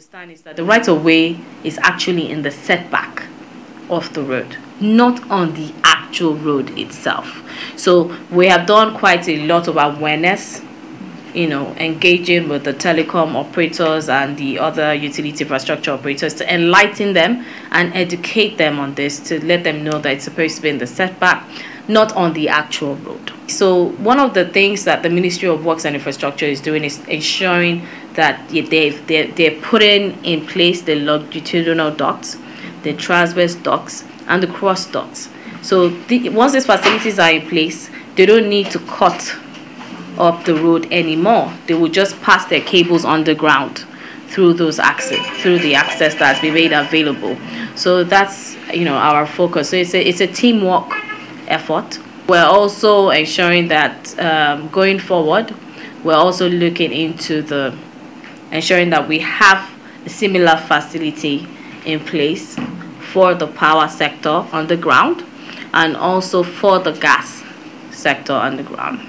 understand is that the right of way is actually in the setback of the road, not on the actual road itself. So we have done quite a lot of awareness, you know, engaging with the telecom operators and the other utility infrastructure operators to enlighten them and educate them on this to let them know that it's supposed to be in the setback, not on the actual road. So one of the things that the Ministry of Works and Infrastructure is doing is ensuring that they've, they're, they're putting in place the longitudinal ducts, the transverse ducts, and the cross ducts. So the, once these facilities are in place, they don't need to cut up the road anymore. They will just pass their cables underground through those access through the access that's been made available. So that's you know our focus. So it's a it's a teamwork effort. We're also ensuring that um, going forward, we're also looking into the ensuring that we have a similar facility in place for the power sector on the ground and also for the gas sector on the ground.